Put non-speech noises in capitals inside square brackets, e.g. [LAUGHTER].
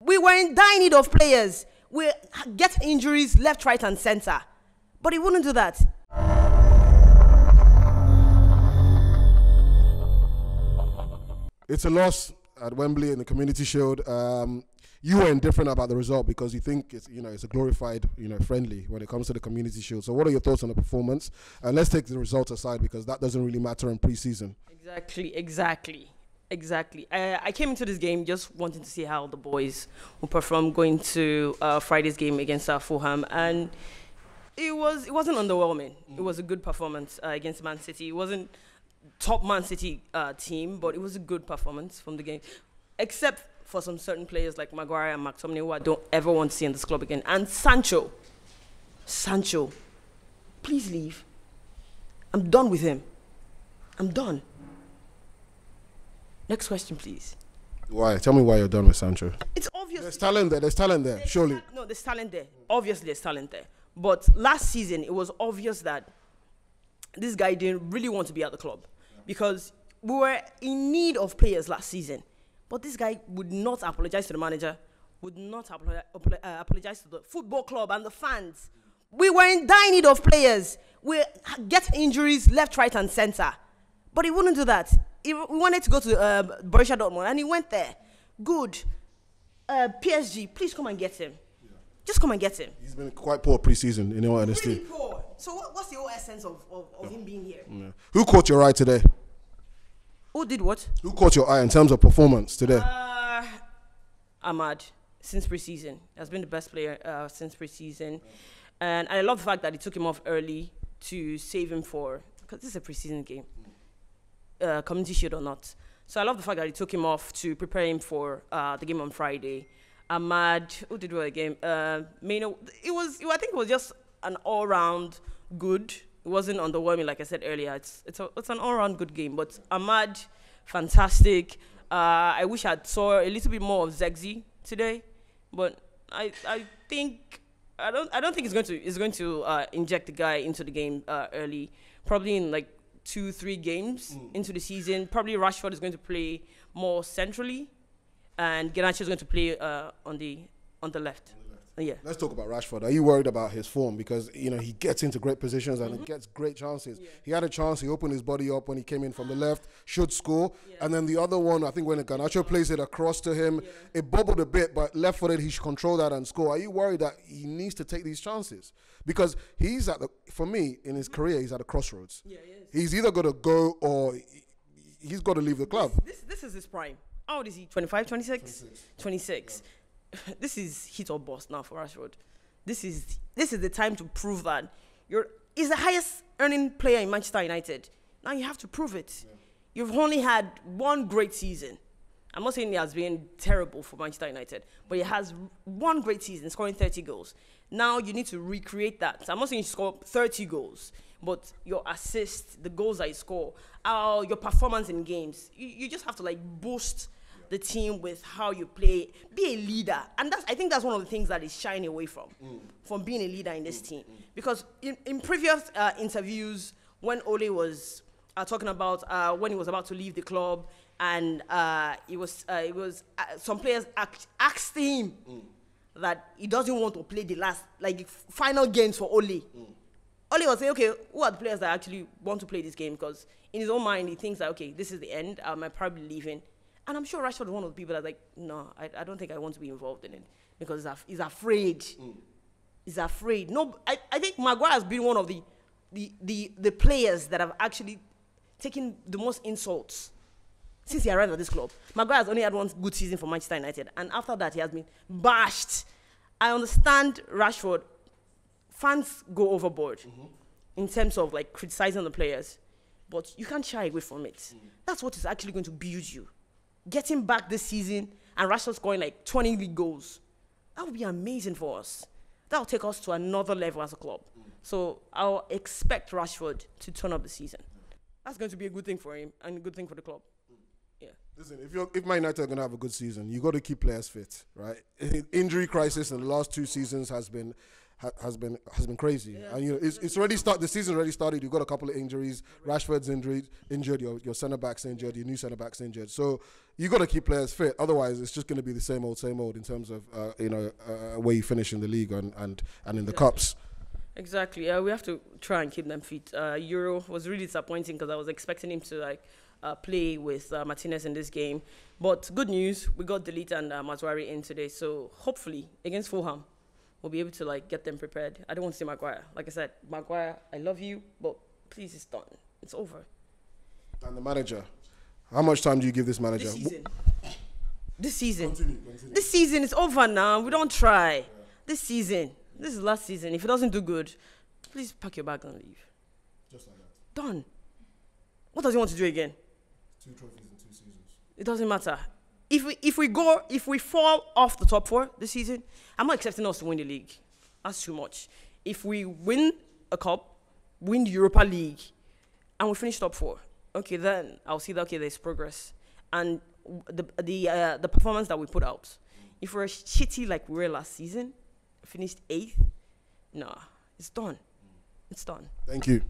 We were in dire need of players. We get injuries left, right, and center. But he wouldn't do that. It's a loss at Wembley in the Community Shield. Um, you were indifferent about the result because you think it's you know it's a glorified you know friendly when it comes to the Community Shield. So what are your thoughts on the performance? And let's take the results aside because that doesn't really matter in preseason. Exactly, exactly, exactly. I, I came into this game just wanting to see how the boys will perform going to uh, Friday's game against uh, Fulham, and it was it wasn't underwhelming. It was a good performance uh, against Man City. It wasn't top Man City uh, team, but it was a good performance from the game, except for some certain players like Maguire and McTominay, who I don't ever want to see in this club again, and Sancho. Sancho, please leave. I'm done with him. I'm done. Next question, please. Why? Tell me why you're done with Sancho. It's obvious. There's talent there. There's talent there. There's Surely. no, there's talent there. Obviously, there's talent there. But last season, it was obvious that this guy didn't really want to be at the club because we were in need of players last season. But this guy would not apologize to the manager, would not apolo- apolo- uh, apologize to the football club and the fans. We were in dire need of players. We get injuries left, right, and center. But he wouldn't do that. He we wanted to go to uh, Borussia Dortmund, and he went there. Good. Uh, PSG, please come and get him. Just come and get him. He's been quite poor preseason, in all Really honesty. poor. So what, what's the whole essence of, of, of him being here? Yeah. Who caught your eye today? Who did what? Who caught your eye in terms of performance today? Uh, Amad, since preseason, has been the best player uh, since preseason, and I love the fact that he took him off early to save him for because this is a preseason game, uh, community shield or not. So I love the fact that he took him off to prepare him for uh, the game on Friday. Amad, who did well again? Uh, Mainoo, it was, I think it was just an all-round good. It wasn't underwhelming, like I said earlier. It's it's, a, it's an all-round good game. But Amad, fantastic. Uh, I wish I'd saw a little bit more of Zirkzee today, but I I think I don't I don't think he's going to he's going to uh, inject the guy into the game uh, early. Probably in like two three games into the season. Probably Rashford is going to play more centrally, and Garnacho is going to play uh, on the on the left. Yeah. Let's talk about Rashford. Are you worried about his form? Because you know he gets into great positions and he mm-hmm. gets great chances. He had a chance. He opened his body up when he came in from the left, should score. And then the other one, I think when Garnacho uh-huh. plays it across to him, it bubbled a bit, but left-footed, he should control that and score. Are you worried that he needs to take these chances? Because he's at the, for me in his mm-hmm. career, he's at a crossroads. Yeah, he is. He's either going to go or he- he's got to leave the club. This this is his prime. How old is he? 25, 26? 26. [LAUGHS] This is hit or bust now for Rashford. This is this is the time to prove that you're is the highest earning player in Manchester United. Now you have to prove it. You've only had one great season. I'm not saying he has been terrible for Manchester United, but he has one great season, scoring 30 goals. Now you need to recreate that. I'm not saying you score 30 goals, but your assists, the goals that you score, uh, your performance in games, you, you just have to like boost the team with how you play, be a leader, and that's I think that's one of the things that is shying away from, from being a leader in this team. Because in, in previous uh, interviews, when Ole was uh, talking about uh, when he was about to leave the club, and uh, it was uh, it was uh, some players act, asked him that he doesn't want to play the last like final games for Ole. Ole was saying, okay, who are the players that actually want to play this game? Because in his own mind, he thinks that okay, this is the end. Um, I'm probably leaving, and I'm sure Rashford is one of the people that's like, no, I, I don't think I want to be involved in it because he's, af- he's afraid. Mm. He's afraid. No, I, I think Maguire has been one of the, the the the players that have actually taken the most insults since he arrived at this club. Maguire has only had one good season for Manchester United, and after that, he has been bashed. I understand Rashford. Fans go overboard mm-hmm. in terms of like criticizing the players, but you can't shy away from it. Mm. That's what is actually going to build you. Getting back this season and Rashford scoring like 20 league goals, that would be amazing for us. That will take us to another level as a club. So I'll expect Rashford to turn up the season. That's going to be a good thing for him and a good thing for the club. Yeah. Listen, if you're if Man United are gonna have a good season, you got to keep players fit, right? [LAUGHS] Injury crisis in the last two seasons has been ha- has been has been crazy. and you know, it's, it's already start. The season already started. You've got a couple of injuries. Rashford's injured. Injured. Your your centre backs injured. Your new centre backs injured. So you got to keep players fit. Otherwise, it's just going to be the same old, same old in terms of uh, you know uh, where you finish in the league and and, and in the cups. Exactly. Yeah, we have to try and keep them fit. Uh, Yoro was really disappointing because I was expecting him to like uh, play with uh, Martinez in this game. But good news, we got De Ligt and uh, Mazraoui in today. So hopefully against Fulham, we'll be able to like get them prepared. I don't want to see Maguire. Like I said, Maguire, I love you, but please, it's done. It's over. And the manager, how much time do you give this manager? This season. This season. Continue, continue. This season is over now. We don't try. This season. This is last season. If it doesn't do good, please pack your bag and leave. Just like that. Done. What does he want to do again? Two trophies in two seasons. It doesn't matter. If we if we go if we fall off the top four this season, I'm not accepting us to win the league. That's too much. If we win a cup, win the Europa League, and we finish top four, okay, then I'll see that okay, there's progress. And the the uh, the performance that we put out. If we're shitty like we were last season, finished eighth, nah, it's done. It's done. Thank you.